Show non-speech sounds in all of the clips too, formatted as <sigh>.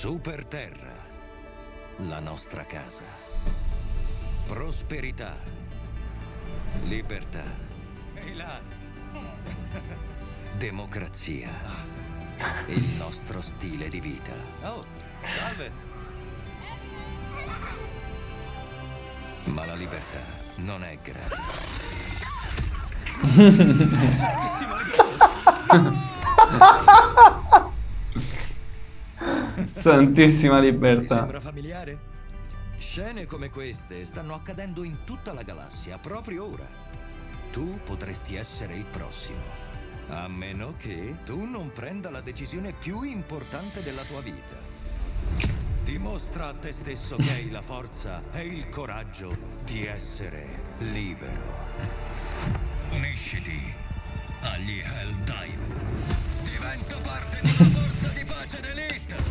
Super Terra, la nostra casa. Prosperità, libertà. Ehi là. <laughs> Democrazia. Il nostro stile di vita. Oh, salve. Ma la libertà non è gratis. <laughs> <laughs> Santissima Ti libertà. sembra familiare? Scene come queste stanno accadendo in tutta la galassia proprio ora. Tu potresti essere il prossimo. A meno che tu non prenda la decisione più importante della tua vita. Dimostra a te stesso che hai la forza e il coraggio di essere libero. Unisciti agli Helldiver. Diventa parte della forza di pace d'Elite.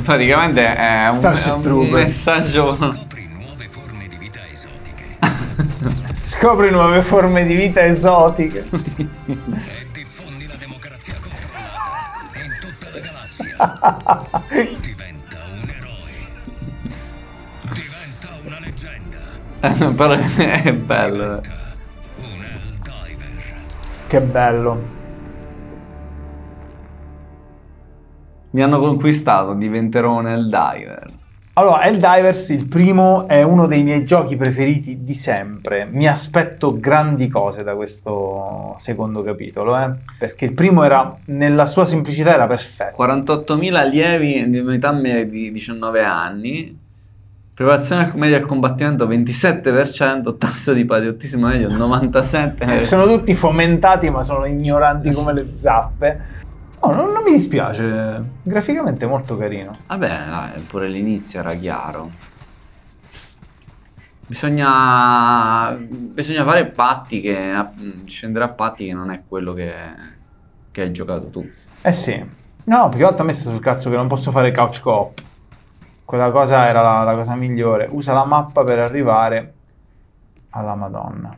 Praticamente è un, un Trooper. messaggio. Scopri nuove forme di vita esotiche Scopri nuove forme di vita esotiche. e diffondi la democrazia controllata in tutta la galassia. Diventa un eroe. Diventa una leggenda. Però è bello. Un. Che bello. Mi hanno conquistato, diventerò un Helldiver. Allora, Helldivers, il primo, è uno dei miei giochi preferiti di sempre. Mi aspetto grandi cose da questo secondo capitolo, eh? perché il primo era, nella sua semplicità, era perfetto. 48.000 allievi di unità media di 19 anni. Preparazione media al combattimento 27%, tasso di patriottismo medio 97%. Sono tutti fomentati, ma sono ignoranti come le zappe. No, non, non mi dispiace. Graficamente è molto carino. Vabbè, dai, pure l'inizio era chiaro. Bisogna, bisogna fare patti che scendere a patti che non è quello che, che hai giocato tu. Eh sì. No, che altro a me sta sul cazzo che non posso fare couch co-op. Quella cosa era la, la cosa migliore. Usa la mappa per arrivare alla Madonna.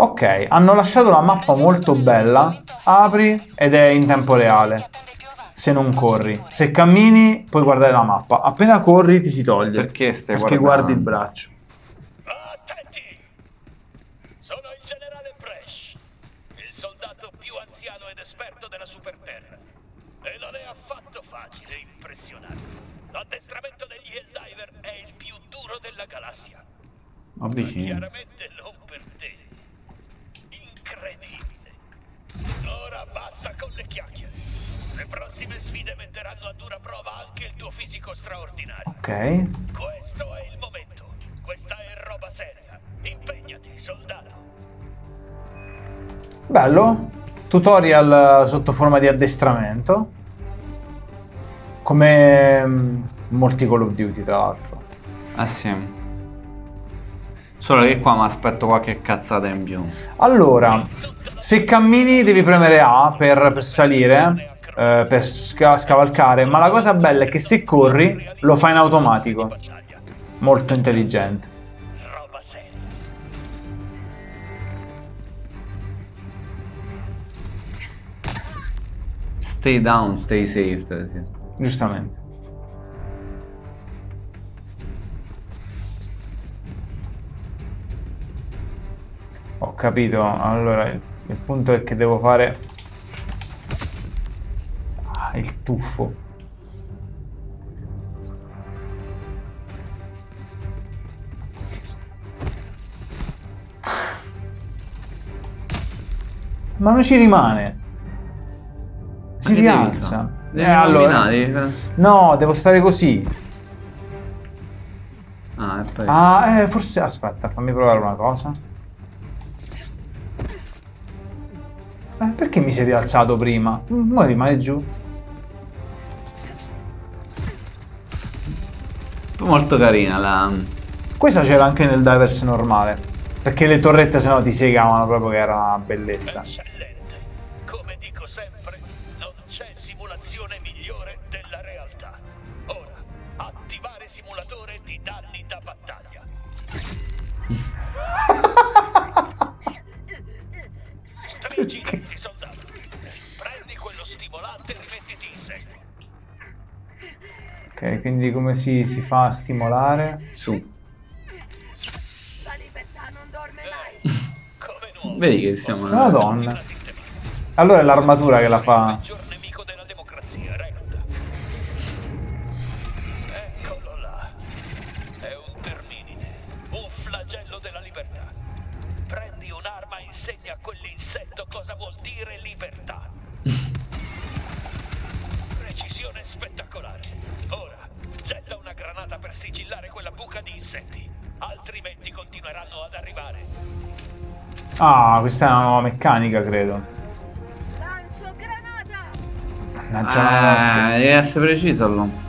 Ok, hanno lasciato la mappa molto bella. Apri ed è in tempo reale. Se non corri. Se cammini puoi guardare la mappa. Appena corri ti si toglie. Perché stai Perché guardando? guardi il braccio. Attenti! Sono il generale Fresh, il soldato più anziano ed esperto della Superterra. E non è affatto facile impressionare. L'addestramento degli Helldiver è il più duro della galassia. Ma Avvicini. chiaramente non per te. Incredibile. Ora basta con le chiacchiere. Le prossime sfide metteranno a dura prova anche il tuo fisico straordinario. Ok. Questo è il momento. Questa è roba seria. Impegnati, soldato. Bello. Tutorial eh, sotto forma di addestramento. Come mm, molti Call of Duty, tra l'altro. Ah sì. Solo che qua mi aspetto qualche cazzata in più. Allora, se cammini devi premere A per, per salire, eh, per sca- scavalcare, ma la cosa bella è che se corri lo fai in automatico. Molto intelligente. Stay down, stay safe. te- te- Giustamente. Ho capito. Allora, il punto è che devo fare... Ah, il tuffo. Ma non ci rimane. Si rialza. Eh, allora... camminare? No, devo stare così. Ah, e poi... Ah, eh, forse... Aspetta, fammi provare una cosa. Eh, perché mi sei rialzato prima? Mm, Ora rimane giù. Molto carina la... Questa c'era anche nel Divers normale. Perché le torrette sennò ti segavano proprio che era una bellezza. Eccellente. Quindi come si, si fa a stimolare? Su. La libertà non dorme mai. Come nuovo. Vedi che siamo... Madonna. Allora è l'armatura che la fa. Questa è una nuova meccanica, credo. Lancio granata. Mannaggia la mosca. Ah, devi essere preciso allora.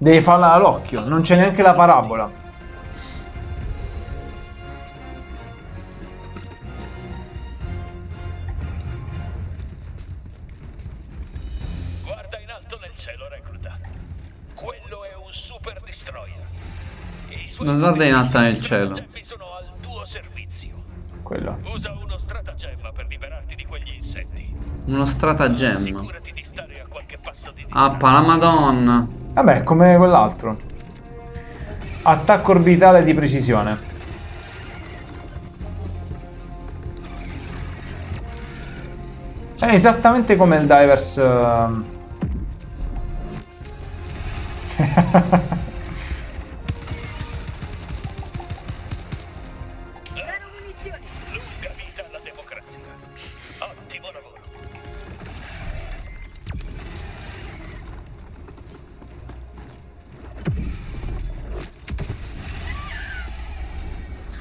Devi farla all'occhio, non c'è neanche la parabola. Non guarda in alto nel cielo. sono al tuo servizio. Quello. Usa uno stratagemma per liberarti di quegli insetti. Uno stratagemma. Assicurati di stare a qualche passo di Appa la madonna. Vabbè, come quell'altro. Attacco orbitale di precisione. È esattamente come il Divers. ehm. <laughs>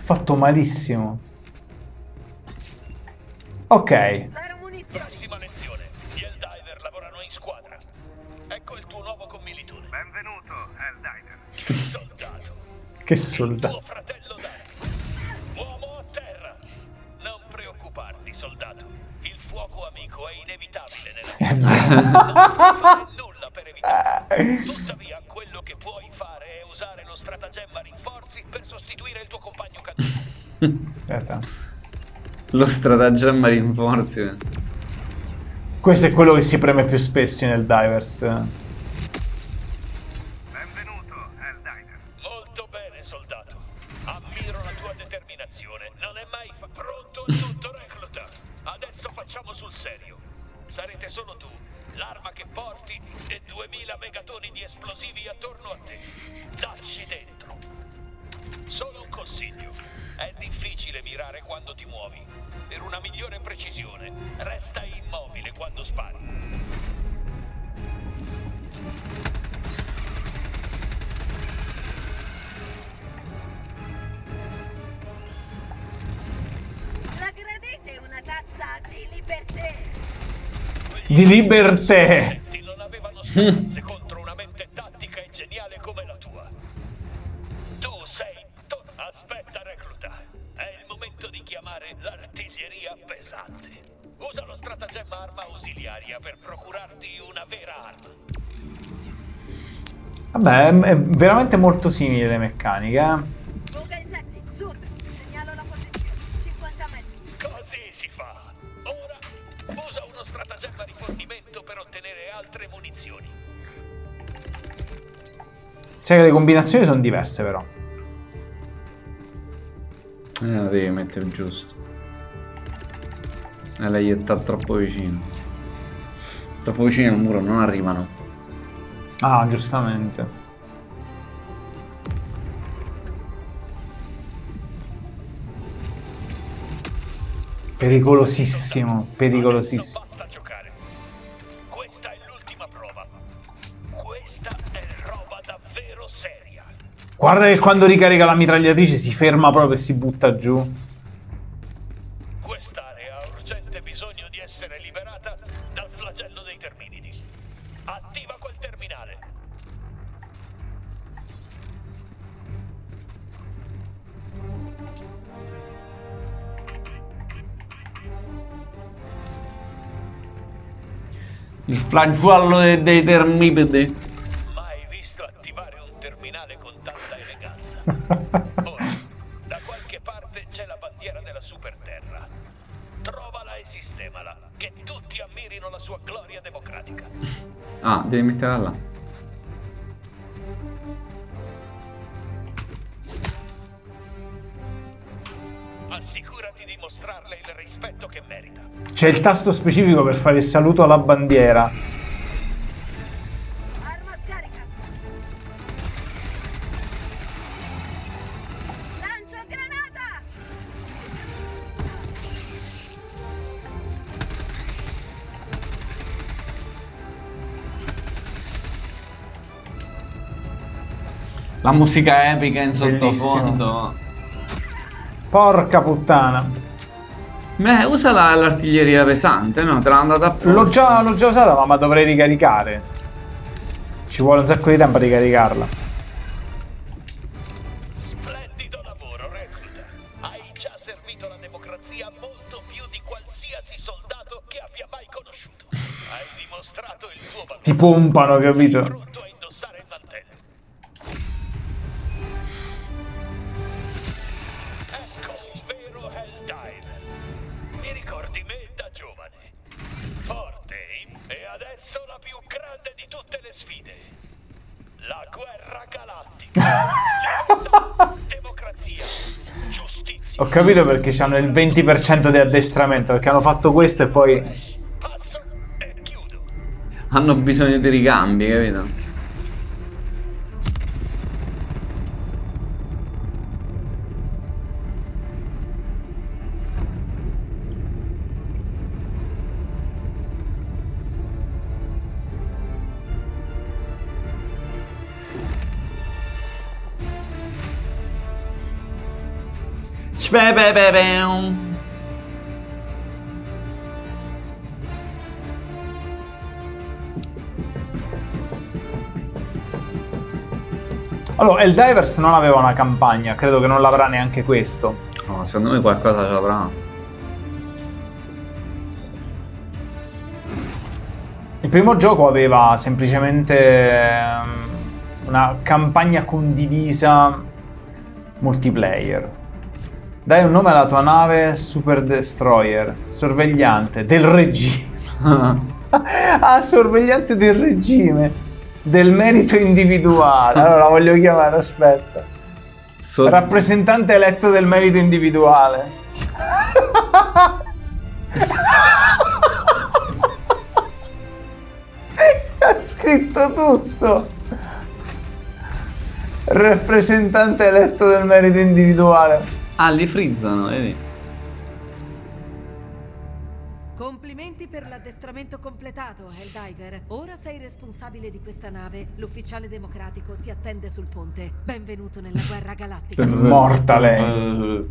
Fatto malissimo. Ok. Prossima lezione. Gli Helldiver lavorano in squadra. Ecco il tuo nuovo commilitone. Benvenuto, Helldiver. Soldato. Che soldato. tuo fratello Dark. Uomo a terra. Non preoccuparti, soldato. Il fuoco amico è inevitabile nella <laughs> vita. Nulla per. Tuttavia, Aspetta. Lo stratagemma rinforzi. Questo è quello che si preme più spesso nel Divers. Di libertà. Non avevano speranze contro una mente tattica e geniale come la tua. Tu sei... Aspetta, recluta. È il momento di chiamare l'artiglieria pesante. Usa lo stratagemma arma ausiliaria per procurarti una vera arma. Vabbè, è veramente molto simile le meccaniche. eh. Sai che le combinazioni sono diverse però. Eh, la devi mettere giusto. E lei è troppo vicino. Troppo vicino al muro, non arrivano. Ah, giustamente. Pericolosissimo, pericolosissimo. Guarda che quando ricarica la mitragliatrice si ferma proprio e si butta giù. Quest'area ha urgente bisogno di essere liberata dal flagello dei terminidi. Attiva quel terminale. Il flagello dei, dei Ah, devi metterla là. Assicurati di mostrarle il rispetto che merita. C'è il tasto specifico per fare il saluto alla bandiera. La musica epica in Bellissimo. sottofondo. Porca puttana. Beh, usa la- l'artiglieria pesante, no? Te l'ha andata a L'ho già, l'ho già usata, ma, ma dovrei ricaricare. Ci vuole un sacco di tempo a ricaricarla. Splendido lavoro, recluta. Hai già servito la democrazia molto più di qualsiasi soldato che abbia mai conosciuto. Hai dimostrato il tuo valore. Ti pompano, capito? Ricordi me da giovane? Forte e adesso la più grande di tutte le sfide. La guerra galattica. <laughs> Democrazia, giustizia. Ho capito perché hanno il 20% di addestramento, perché hanno fatto questo e poi... Passo e chiudo. Hanno bisogno di ricambi, capito? Allora, Helldivers non aveva una campagna, credo che non l'avrà neanche questo. No, secondo me qualcosa ci avrà. Il primo gioco aveva semplicemente ehm, una campagna condivisa multiplayer. Dai un nome alla tua nave Super Destroyer, sorvegliante del regime. <laughs> ah, sorvegliante del regime, del merito individuale. Allora la voglio chiamare, aspetta. So- Rappresentante eletto del merito individuale. <laughs> ha scritto tutto. Rappresentante eletto del merito individuale. Ah, li frizzano, vedi? Complimenti per l'addestramento completato, Helldiver. Ora sei responsabile di questa nave. L'ufficiale democratico ti attende sul ponte. Benvenuto nella guerra galattica. <laughs> Morta lei. Eh,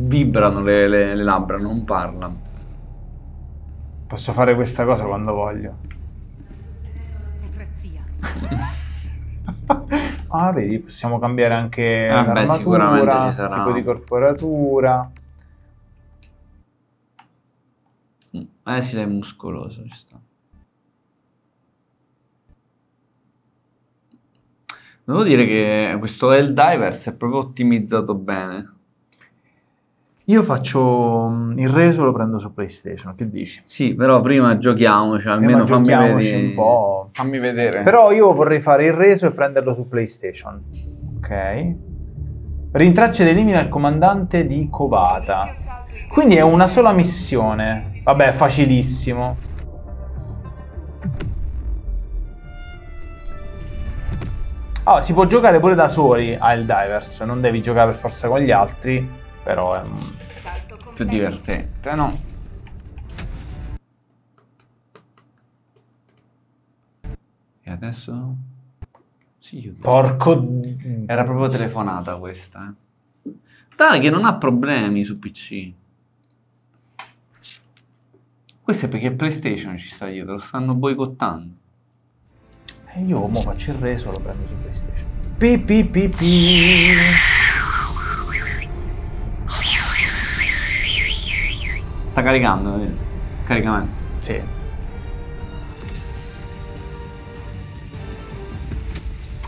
Vibrano le, le- le labbra, non parla. Posso fare questa cosa quando voglio. Democrazia. <laughs> Ah, vedi, possiamo cambiare anche Ah, beh, l'armatura, sarà. tipo di corporatura. Eh sì, lei è muscoloso, ci sta. Devo dire che questo Helldivers è proprio ottimizzato bene. Io faccio mm, il reso, lo prendo su PlayStation, che dici? Sì, però prima giochiamoci, almeno fammi giochiamoci vedere. un po'. Fammi vedere. Però io vorrei fare il reso e prenderlo su PlayStation. Ok. Rintraccia ed elimina il comandante di Covata. Quindi è una sola missione. Vabbè, facilissimo. Ah, si può giocare pure da soli a Helldivers, non devi giocare per forza con gli altri, però è. Salto più divertente, no? E adesso? Sì, io- Porco... Era proprio telefonata questa. eh. Dai, che non ha problemi su PC. Questo è perché PlayStation ci sta dietro, lo stanno boicottando. E io mo faccio il reso, lo prendo su PlayStation. Pi pi pi pi. Caricando, vedi? Caricamento. Sì.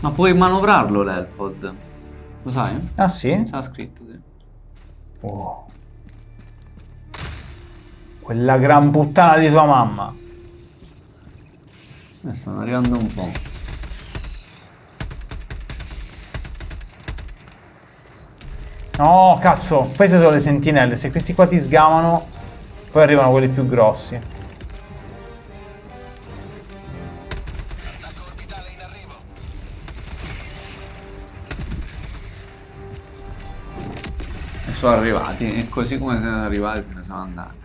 Ma puoi manovrarlo l'AirPod. Lo sai? Ah sì? C'ha scritto, sì. Oh. Quella gran puttana di tua mamma. Eh, stanno arrivando un po'. No, cazzo, queste sono le sentinelle. Se questi qua ti sgamano, poi arrivano quelli più grossi. E sono arrivati. E così come se ne sono arrivati se ne sono andati.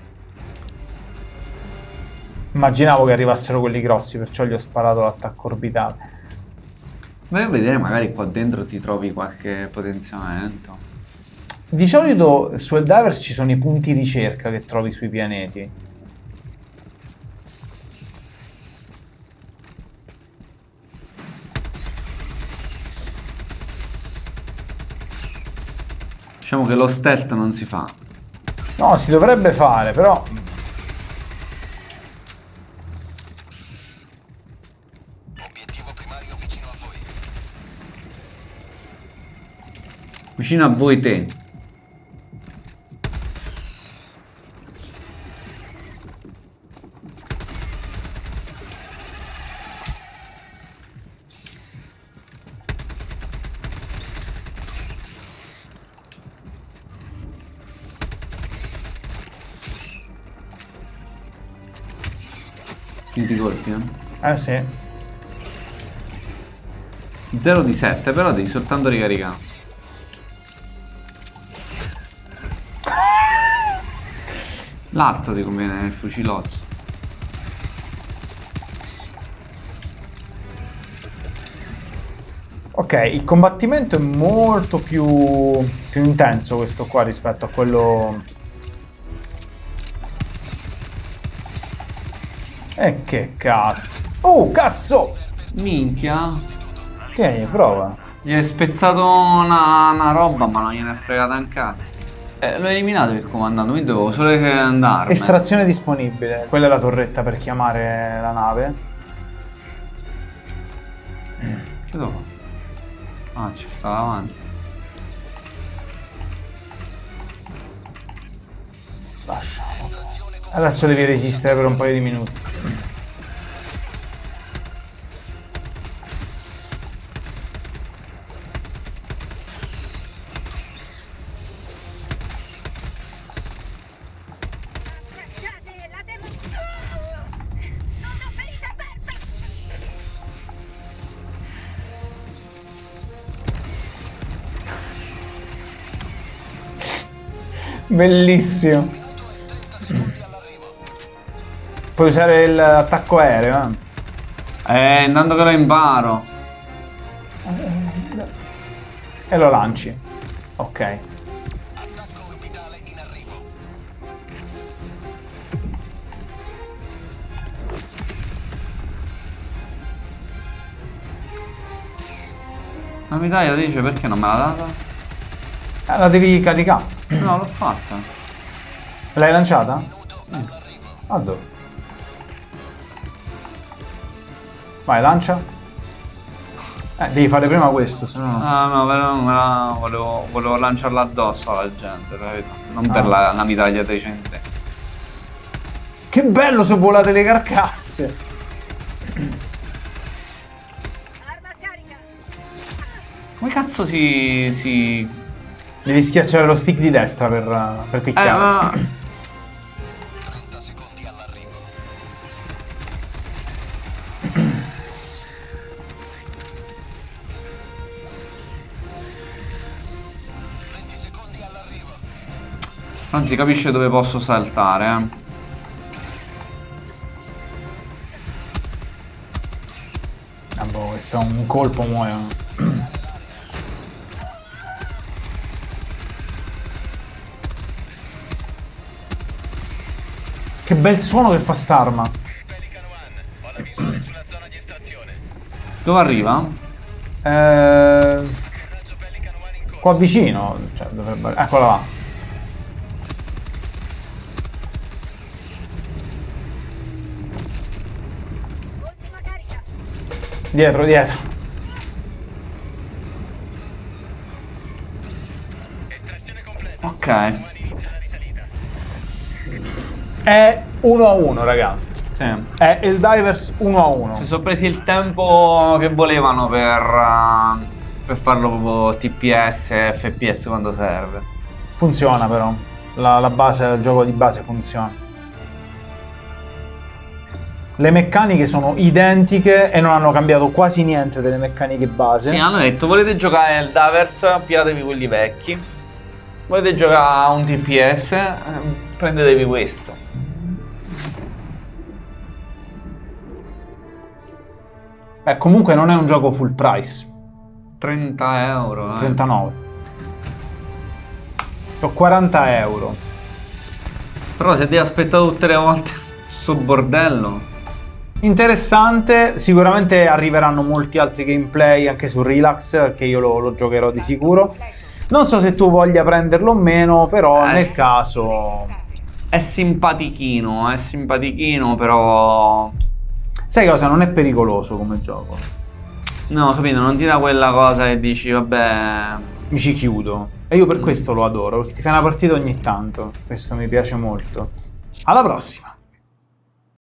Immaginavo che arrivassero quelli grossi, perciò gli ho sparato l'attacco orbitale. Vai a vedere magari qua dentro ti trovi qualche potenziamento. Di solito su Eldivers ci sono i punti ricerca che trovi sui pianeti. Diciamo che lo stealth non si fa. No, si dovrebbe fare, però Obiettivo primario vicino a voi. Vicino a voi te. Colpi, eh? eh sì. 0 di 7, però devi soltanto ricaricare. L'altro ti conviene il fucilozzo. Ok, il combattimento è molto più, più intenso questo qua rispetto a quello... E che cazzo! Oh, cazzo! Minchia. Tieni, prova. Gli è spezzato una, una roba, ma non gliene è fregata un cazzo. Eh, l'ho eliminato il comandante, quindi dovevo solo che andarmene. Estrazione disponibile. Quella è la torretta per chiamare la nave. Che devo fare? Ah, ci sta davanti. Lasciamo. Adesso devi resistere per un paio di minuti. Bellissimo. Puoi usare l'attacco aereo, eh? Eh, intanto che lo imparo. E lo lanci. Ok. Attacco orbitale in arrivo. La medaglia dice perché non me l'ha data? Eh, la devi caricare. No, l'ho fatta. L'hai lanciata? Ah, dove? Vai, lancia. Eh, devi fare prima questo, se no... Ah, no, però me la- volevo, volevo lanciarla addosso alla gente? Non per la, la mitragliatrice in sé. Che bello se volate le carcasse! Come cazzo si... si... Devi schiacciare lo stick di destra per, per Eh, picchiare. ma... Si capisce dove posso saltare, eh. Ah, boh, questo è un colpo muoiono. Che bel suono che fa st'arma. Dove arriva? Eh, qua vicino. Cioè, dovrebbe... Eccola là. Dietro, dietro. Estrazione completa. Ok. One inizia la risalita. È 1 a 1, raga. Sì. È il Divers 1 a 1. Si sono presi il tempo che volevano per, uh, per farlo proprio TPS e FPS quando serve. Funziona però. La, la base, il gioco di base funziona. Le meccaniche sono identiche e non hanno cambiato quasi niente delle meccaniche base. Sì, hanno detto volete giocare al Davers, piatevi quelli vecchi. Volete giocare a un TPS, eh, prendetevi questo. Beh, comunque non è un gioco full price. 30 euro. eh. 39. Ho 40 euro. Però se devi aspettare tutte le volte <laughs> sto bordello. Interessante, sicuramente arriveranno molti altri gameplay anche su Relax, che io lo, lo giocherò di sicuro. Non so se tu voglia prenderlo o meno, però Eh, nel caso... È simpatichino, è simpatichino, però... Sai cosa? Non è pericoloso come gioco. No, capito, non ti dà quella cosa che dici, vabbè... Mi ci chiudo. E io per questo lo adoro, perché ti fai una partita ogni tanto. Questo mi piace molto. Alla prossima!